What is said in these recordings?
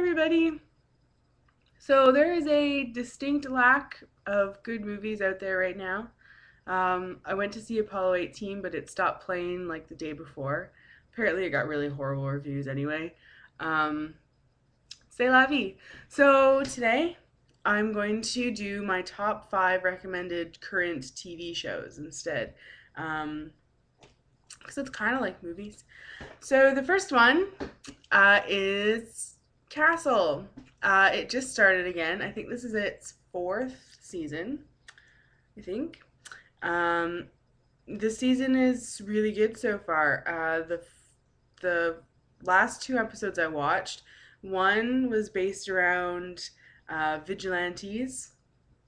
everybody. So there is a distinct lack of good movies out there right now. Um, I went to see Apollo 18, but it stopped playing like the day before. Apparently, it got really horrible reviews anyway. Um, c'est la vie. So today, I'm going to do my top five recommended current TV shows instead. Um, because it's kind of like movies. So the first one uh, is Castle. Uh, it just started again. I think this is its fourth season. I think. Um, the season is really good so far. Uh, the the last two episodes I watched, one was based around uh, vigilantes.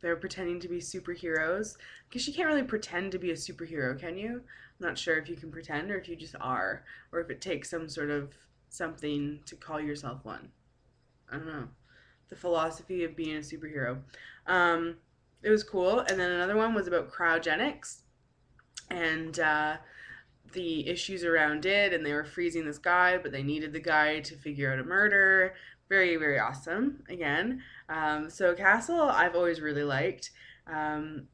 They're pretending to be superheroes. Because you can't really pretend to be a superhero, can you? I'm not sure if you can pretend or if you just are, or if it takes some sort of something to call yourself one. I don't know. The philosophy of being a superhero. Um, it was cool. And then another one was about cryogenics and uh, the issues around it. And they were freezing this guy, but they needed the guy to figure out a murder. Very, very awesome. Again. Um, so Castle, I've always really liked. Um,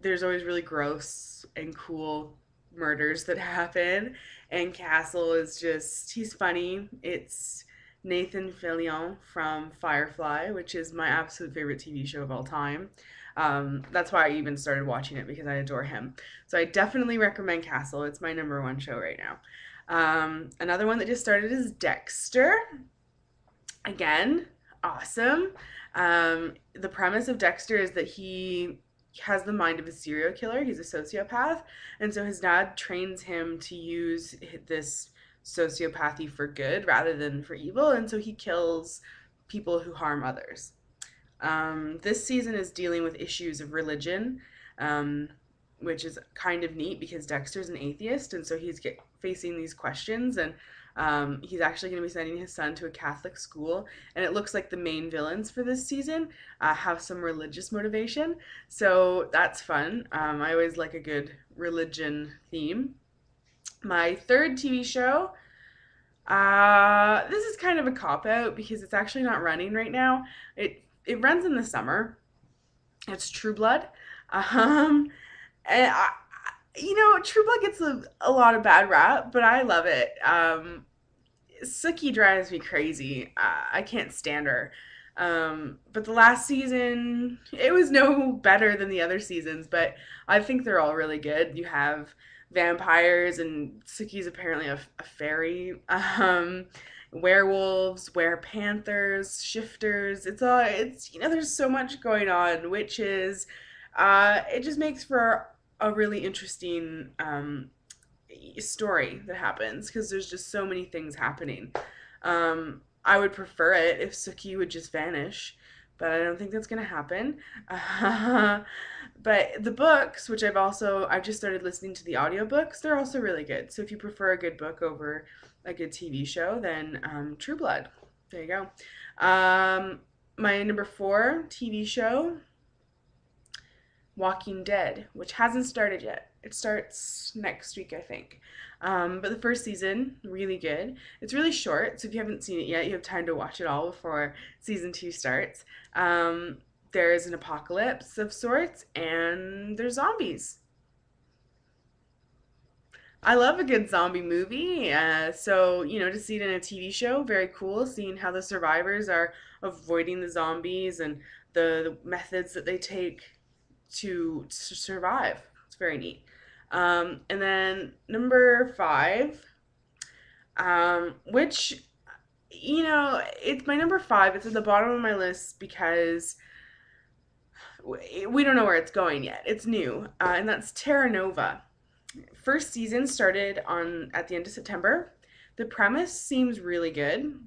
there's always really gross and cool murders that happen. And Castle is just, he's funny. It's Nathan Fillion from Firefly, which is my absolute favorite TV show of all time. Um, that's why I even started watching it because I adore him. So I definitely recommend Castle. It's my number one show right now. Um, another one that just started is Dexter. Again, awesome. Um, the premise of Dexter is that he has the mind of a serial killer. He's a sociopath. And so his dad trains him to use this sociopathy for good rather than for evil. And so he kills people who harm others. Um, this season is dealing with issues of religion, um, which is kind of neat because Dexter's an atheist. And so he's get, facing these questions. And um, he's actually going to be sending his son to a Catholic school, and it looks like the main villains for this season uh, have some religious motivation. So that's fun. Um, I always like a good religion theme. My third TV show. Uh, this is kind of a cop out because it's actually not running right now. It it runs in the summer. It's True Blood. Um, and I, you know, True Blood gets a, a lot of bad rap, but I love it. Um, Sookie drives me crazy. Uh, I can't stand her. Um, but the last season, it was no better than the other seasons, but I think they're all really good. You have vampires, and Sookie's apparently a, a fairy. Um, werewolves, were panthers, shifters. It's all it's you know there's so much going on, witches. Uh, it just makes for a really interesting um, story that happens because there's just so many things happening. Um, I would prefer it if Sookie would just vanish, but I don't think that's gonna happen. Uh, but the books, which I've also I've just started listening to the audiobooks, they're also really good. So if you prefer a good book over a good TV show, then um, True Blood. There you go. Um, my number four TV show Walking Dead, which hasn't started yet. It starts next week, I think. Um, but the first season, really good. It's really short, so if you haven't seen it yet, you have time to watch it all before season two starts. Um, there's an apocalypse of sorts, and there's zombies. I love a good zombie movie. Uh, so, you know, to see it in a TV show, very cool. Seeing how the survivors are avoiding the zombies and the, the methods that they take to, to survive. It's very neat. Um, and then number five, um, which, you know, it's my number five. It's at the bottom of my list because we don't know where it's going yet. It's new, uh, and that's Terra Nova. First season started on at the end of September. The premise seems really good.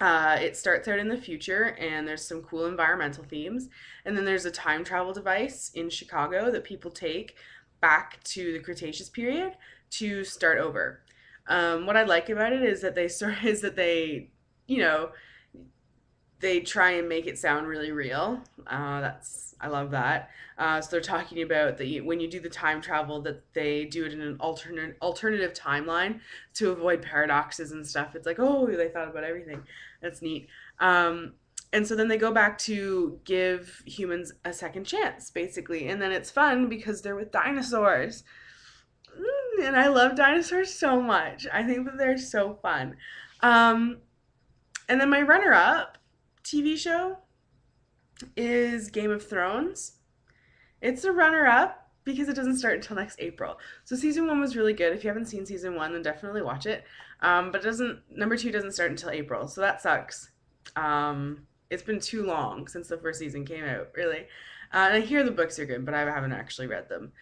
Uh, it starts out in the future, and there's some cool environmental themes. And then there's a time travel device in Chicago that people take back to the Cretaceous period to start over. Um, what I like about it is that they sort is that they, you know, they try and make it sound really real. Uh, that's I love that. Uh, so they're talking about that when you do the time travel, that they do it in an alternate alternative timeline to avoid paradoxes and stuff. It's like oh, they thought about everything. That's neat. Um, and so then they go back to give humans a second chance, basically, and then it's fun because they're with dinosaurs. Mm, and I love dinosaurs so much. I think that they're so fun. Um, and then my runner up TV show is Game of Thrones. It's a runner up because it doesn't start until next April. So season one was really good. If you haven't seen season one, then definitely watch it. Um, but it doesn't number two doesn't start until April, so that sucks. Um, it's been too long since the first season came out, really. Uh, and I hear the books are good, but I haven't actually read them.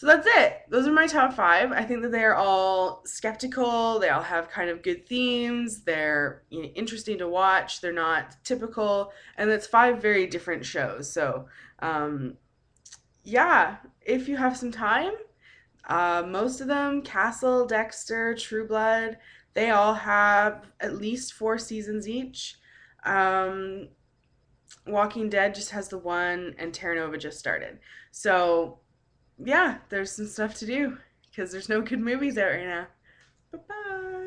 So that's it. Those are my top five. I think that they are all skeptical. They all have kind of good themes. They're you know, interesting to watch. They're not typical, and it's five very different shows. So, um, yeah, if you have some time, uh, most of them, Castle, Dexter, True Blood, they all have at least four seasons each. Um, Walking Dead just has the one, and Terra Nova just started. So yeah, there's some stuff to do because there's no good movies out right now. Bye bye.